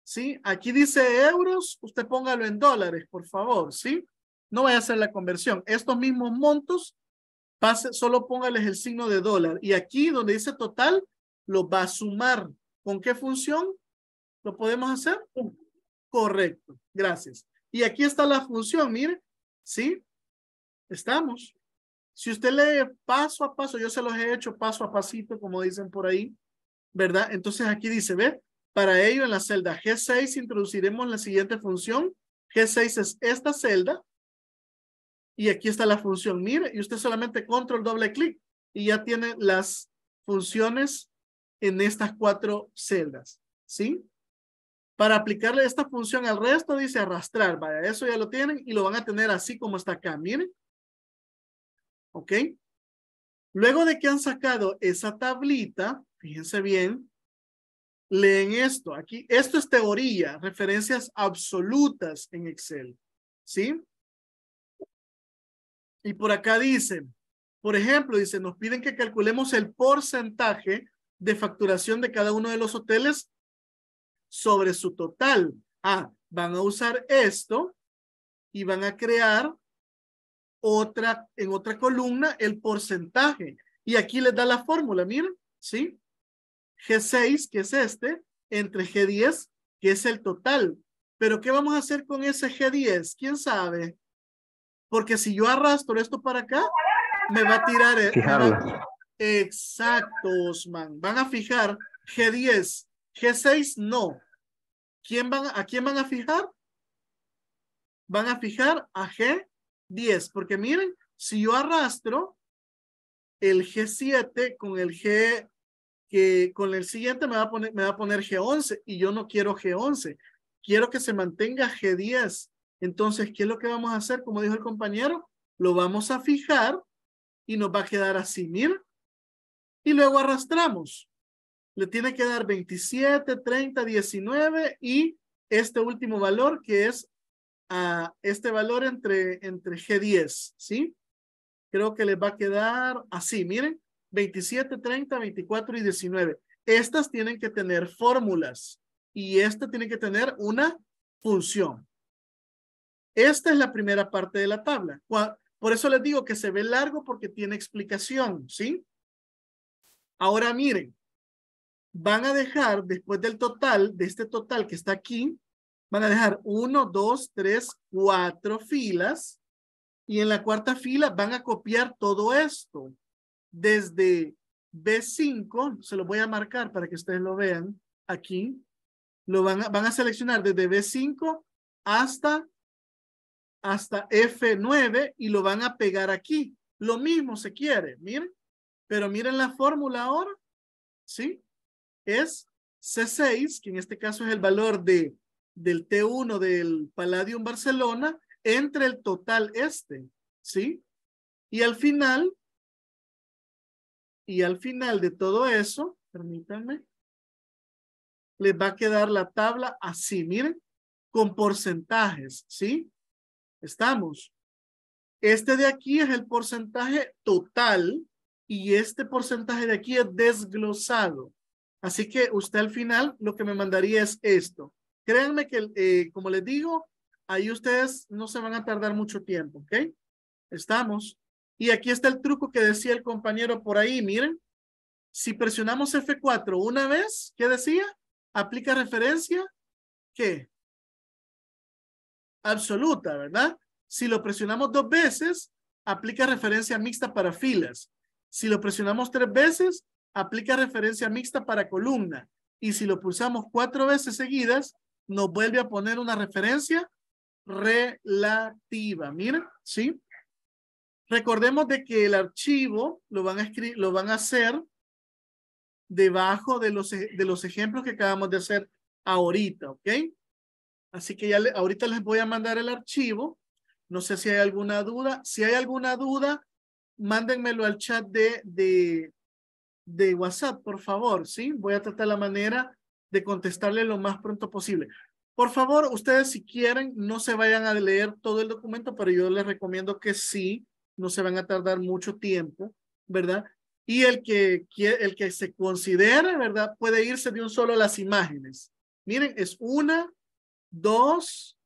¿sí? Aquí dice euros, usted póngalo en dólares, por favor, ¿sí? No vaya a hacer la conversión. Estos mismos montos, pase, solo póngales el signo de dólar. Y aquí donde dice total, lo va a sumar. ¿Con qué función lo podemos hacer? Correcto, gracias. Y aquí está la función, mire, ¿sí? Estamos. Si usted lee paso a paso, yo se los he hecho paso a pasito, como dicen por ahí, ¿verdad? Entonces aquí dice, ve, para ello en la celda G6 introduciremos la siguiente función. G6 es esta celda. Y aquí está la función, mire, y usted solamente control doble clic y ya tiene las funciones en estas cuatro celdas, ¿sí? Para aplicarle esta función al resto dice arrastrar, vaya, eso ya lo tienen y lo van a tener así como está acá, miren. ¿Ok? Luego de que han sacado esa tablita, fíjense bien, leen esto. Aquí, esto es teoría, referencias absolutas en Excel. ¿Sí? Y por acá dicen, por ejemplo, dice, nos piden que calculemos el porcentaje de facturación de cada uno de los hoteles sobre su total. Ah, van a usar esto y van a crear otra, en otra columna el porcentaje. Y aquí les da la fórmula, miren, ¿sí? G6, que es este, entre G10, que es el total. Pero ¿qué vamos a hacer con ese G10? ¿Quién sabe? Porque si yo arrastro esto para acá, me va a tirar... el Exacto, Osman. Van a fijar G10. G6 no. ¿Quién van, ¿A quién van a fijar? Van a fijar a G 10, porque miren, si yo arrastro el G7 con el G, que con el siguiente me va a poner, me va a poner G11 y yo no quiero G11, quiero que se mantenga G10. Entonces, ¿qué es lo que vamos a hacer? Como dijo el compañero, lo vamos a fijar y nos va a quedar así, miren. Y luego arrastramos. Le tiene que dar 27, 30, 19 y este último valor que es a este valor entre, entre G10, ¿sí? Creo que les va a quedar así, miren, 27, 30, 24 y 19. Estas tienen que tener fórmulas y esta tiene que tener una función. Esta es la primera parte de la tabla. Por eso les digo que se ve largo porque tiene explicación, ¿sí? Ahora miren, van a dejar después del total, de este total que está aquí, van a dejar uno, dos, tres, cuatro filas y en la cuarta fila van a copiar todo esto desde B5, se lo voy a marcar para que ustedes lo vean aquí, lo van a, van a seleccionar desde B5 hasta hasta F9 y lo van a pegar aquí. Lo mismo se quiere, miren. Pero miren la fórmula ahora, ¿sí? Es C6, que en este caso es el valor de, del T1 del Palladium Barcelona, entre el total este, ¿sí? Y al final, y al final de todo eso, permítanme, les va a quedar la tabla así, miren, con porcentajes, ¿sí? Estamos. Este de aquí es el porcentaje total y este porcentaje de aquí es desglosado. Así que usted al final lo que me mandaría es esto. Créanme que, eh, como les digo, ahí ustedes no se van a tardar mucho tiempo, ¿ok? Estamos. Y aquí está el truco que decía el compañero por ahí, miren. Si presionamos F4 una vez, ¿qué decía? Aplica referencia, ¿qué? absoluta, ¿verdad? Si lo presionamos dos veces, aplica referencia mixta para filas. Si lo presionamos tres veces, aplica referencia mixta para columna. Y si lo pulsamos cuatro veces seguidas, nos vuelve a poner una referencia relativa. Miren, ¿sí? Recordemos de que el archivo lo van a escribir, lo van a hacer debajo de los, de los ejemplos que acabamos de hacer ahorita, ¿ok? Así que ya ahorita les voy a mandar el archivo. No sé si hay alguna duda. Si hay alguna duda, mándenmelo al chat de, de, de WhatsApp, por favor, ¿sí? Voy a tratar la manera de contestarle lo más pronto posible. Por favor, ustedes si quieren, no se vayan a leer todo el documento, pero yo les recomiendo que sí, no se van a tardar mucho tiempo, ¿verdad? Y el que, el que se considere, ¿verdad? Puede irse de un solo a las imágenes. Miren, es una, dos,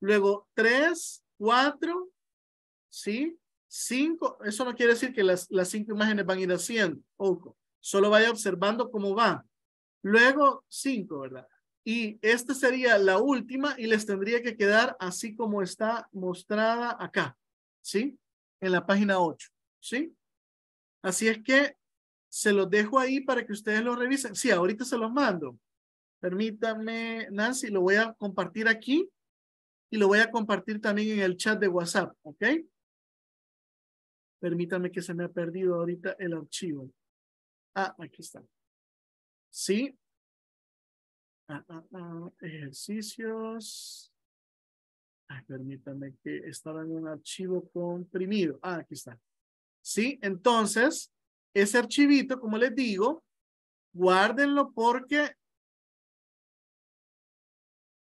luego tres, cuatro, ¿sí? Cinco, eso no quiere decir que las, las cinco imágenes van a ir haciendo, ojo, solo vaya observando cómo va. Luego cinco, ¿verdad? Y esta sería la última y les tendría que quedar así como está mostrada acá, ¿sí? En la página 8, ¿sí? Así es que se los dejo ahí para que ustedes lo revisen. Sí, ahorita se los mando. Permítame, Nancy, lo voy a compartir aquí y lo voy a compartir también en el chat de WhatsApp, ¿ok? Permítame que se me ha perdido ahorita el archivo. Ah, aquí está. Sí. Ah, ah, ah, ejercicios. Ah, permítame que estaba en un archivo comprimido. Ah, aquí está. Sí, entonces, ese archivito, como les digo, guárdenlo porque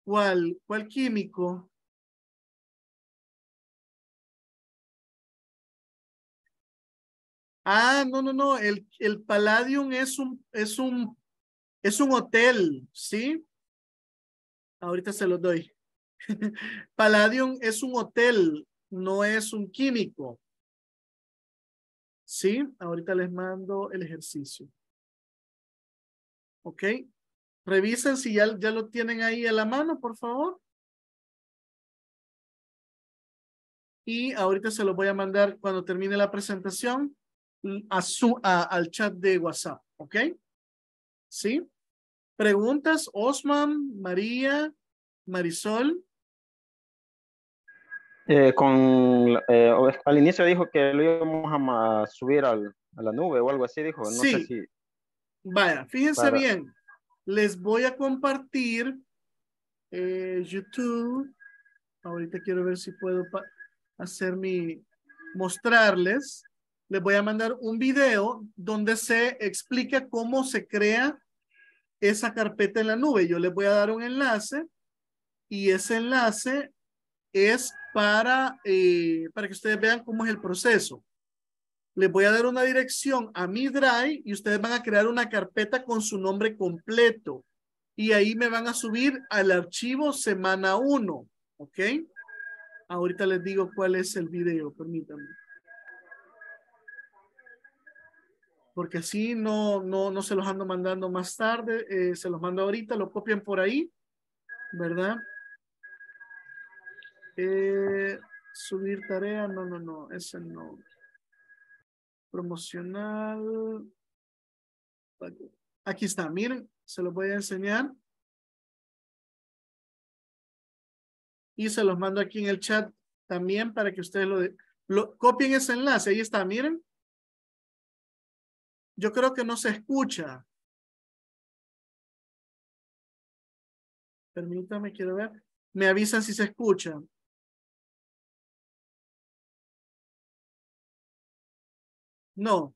¿Cuál, cuál químico? Ah, no, no, no. El, el Palladium es un, es un, es un hotel, ¿sí? Ahorita se lo doy. Palladium es un hotel, no es un químico. ¿Sí? Ahorita les mando el ejercicio. ¿Ok? Revisen si ya, ya lo tienen ahí a la mano, por favor. Y ahorita se lo voy a mandar cuando termine la presentación a su, al chat de WhatsApp, ¿ok? ¿Sí? ¿Preguntas? Osman, María, Marisol. Eh, con, eh, al inicio dijo que lo íbamos a, subir al, a la nube o algo así, dijo. No sí. sé si... Vaya, fíjense bien les voy a compartir eh, YouTube. Ahorita quiero ver si puedo hacer mi, mostrarles. Les voy a mandar un video donde se explica cómo se crea esa carpeta en la nube. Yo les voy a dar un enlace y ese enlace es para, eh, para que ustedes vean cómo es el proceso les voy a dar una dirección a mi Drive y ustedes van a crear una carpeta con su nombre completo. Y ahí me van a subir al archivo semana 1, ¿ok? Ahorita les digo cuál es el video, permítanme. Porque así no, no, no se los ando mandando más tarde, eh, se los mando ahorita, lo copian por ahí, ¿verdad? Eh, subir tarea, no, no, no, ese no. Promocional. Aquí está, miren, se los voy a enseñar. Y se los mando aquí en el chat también para que ustedes lo, lo copien ese enlace. Ahí está, miren. Yo creo que no se escucha. Permítame, quiero ver. Me avisan si se escucha. No.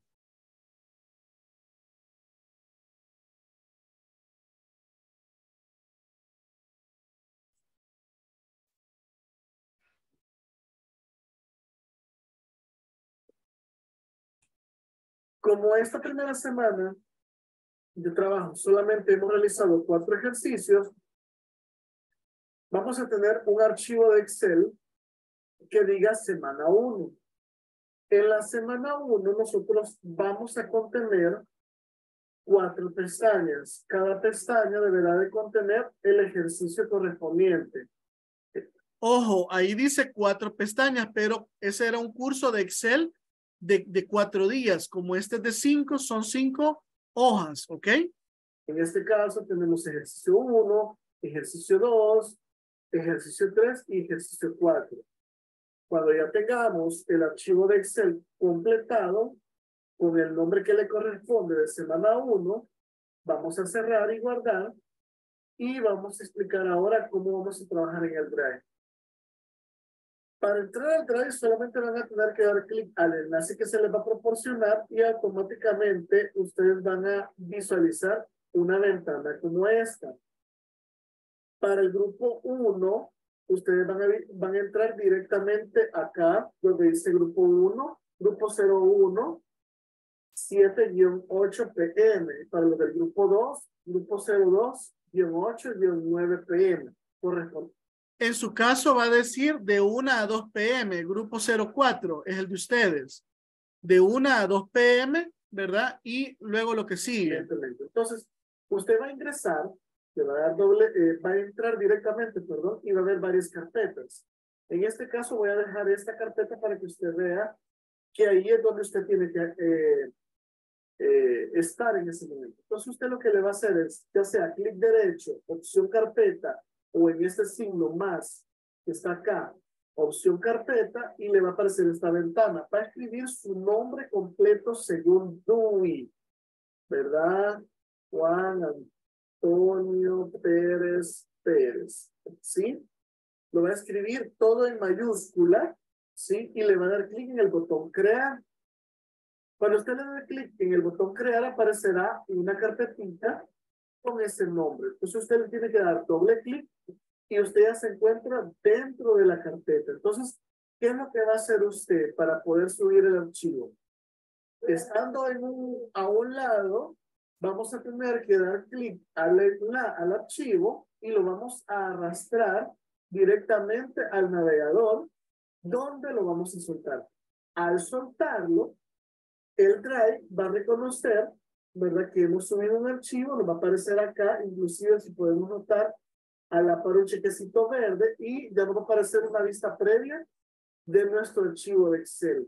Como esta primera semana de trabajo solamente hemos realizado cuatro ejercicios, vamos a tener un archivo de Excel que diga semana 1. En la semana 1 nosotros vamos a contener cuatro pestañas. Cada pestaña deberá de contener el ejercicio correspondiente. Ojo, ahí dice cuatro pestañas, pero ese era un curso de Excel de, cuatro días. Como este es de cinco, son cinco hojas, ¿ok? En este caso tenemos ejercicio 1, ejercicio 2, ejercicio 3 y ejercicio 4. Cuando ya tengamos el archivo de Excel completado con el nombre que le corresponde de semana 1, vamos a cerrar y guardar y vamos a explicar ahora cómo vamos a trabajar en el Drive. Para entrar al Drive solamente van a tener que dar clic al enlace que se les va a proporcionar y automáticamente ustedes van a visualizar una ventana como esta. Para el grupo 1, ustedes van a, van a entrar directamente acá donde dice grupo 1, grupo 01, 7-8 pm. Para los del grupo 2, grupo 02-8-9 pm. Corresponde en su caso va a decir de 1 a 2 pm, grupo 04 es el de ustedes. De 1 a 2 pm, ¿verdad? Y luego lo que sigue. Entonces, usted va a ingresar, va a dar doble, eh, va a entrar directamente, perdón, y va a ver varias carpetas. En este caso voy a dejar esta carpeta para que usted vea que ahí es donde usted tiene que eh, eh, estar en ese momento. Entonces usted lo que le va a hacer es, ya sea clic derecho, opción carpeta, o en este signo más que está acá, opción carpeta, y le va a aparecer esta ventana. Va a escribir su nombre completo según Dewey, ¿verdad? Juan Antonio Pérez Pérez, ¿sí? Lo va a escribir todo en mayúscula, ¿sí? Y le va a dar clic en el botón crear. Cuando usted le dé clic en el botón crear, aparecerá una carpetita con ese nombre. Entonces usted le tiene que dar doble clic y usted ya se encuentra dentro de la carpeta. Entonces, ¿qué es lo que va a hacer usted para poder subir el archivo? Estando en un, a un lado, vamos a tener que dar clic al, al archivo y lo vamos a arrastrar directamente al navegador donde lo vamos a soltar. Al soltarlo, el Drive va a reconocer ¿verdad? Que hemos subido un archivo, nos va a aparecer acá, inclusive si podemos notar, a la par un chequecito verde y ya nos va a aparecer una vista previa de nuestro archivo de Excel.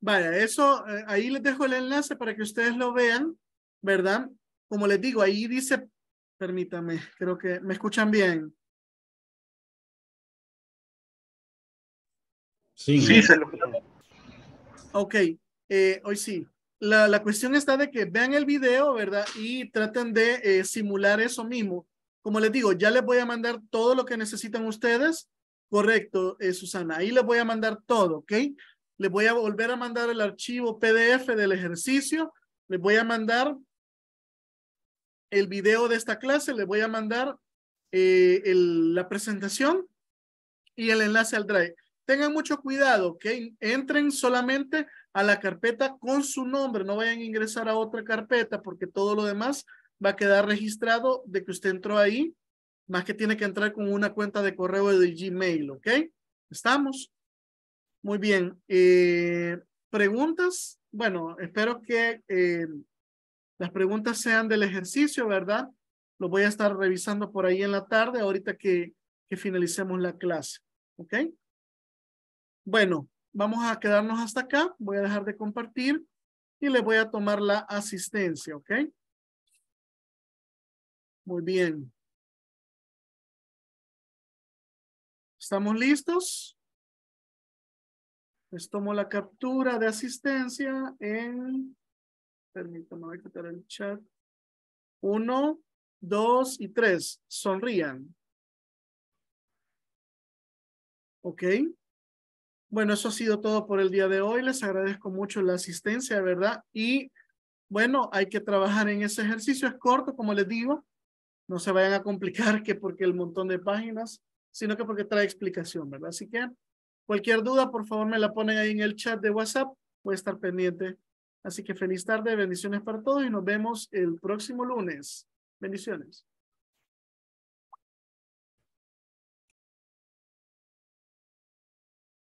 Vaya, eso, eh, ahí les dejo el enlace para que ustedes lo vean, ¿verdad? Como les digo, ahí dice, permítame, creo que me escuchan bien. Sí, sí. Ok, eh, hoy sí la, la, cuestión está de que vean el video, ¿verdad? Y traten de eh, simular eso mismo. Como les digo, ya les voy a mandar todo lo que necesitan ustedes. Correcto, eh, Susana. Ahí les voy a mandar todo, ¿ok? Les voy a volver a mandar el archivo PDF del ejercicio. Les voy a mandar el video de esta clase. Les voy a mandar eh, la presentación y el enlace al Drive. Tengan mucho cuidado, ¿ok? Entren solamente a la carpeta con su nombre, no vayan a ingresar a otra carpeta porque todo lo demás va a quedar registrado de que usted entró ahí, más que tiene que entrar con una cuenta de correo de Gmail, ¿ok? ¿Estamos? Muy bien. Eh, ¿Preguntas? Bueno, espero que eh, las preguntas sean del ejercicio, ¿verdad? Lo voy a estar revisando por ahí en la tarde, ahorita que, que finalicemos la clase. ¿Ok? Bueno, vamos a quedarnos hasta acá. Voy a dejar de compartir y le voy a tomar la asistencia, ¿ok? Muy bien. ¿Estamos listos? Les tomo la captura de asistencia en... A quitar el chat. Uno, dos y tres. Sonrían. Ok. Bueno, eso ha sido todo por el día de hoy. Les agradezco mucho la asistencia, ¿verdad? Y bueno, hay que trabajar en ese ejercicio. Es corto, como les digo. No se vayan a complicar que porque el montón de páginas, sino que porque trae explicación, ¿verdad? Así que cualquier duda, por favor, me la ponen ahí en el chat de WhatsApp. Voy a estar pendiente. Así que feliz tarde, bendiciones para todos y nos vemos el próximo lunes. Bendiciones.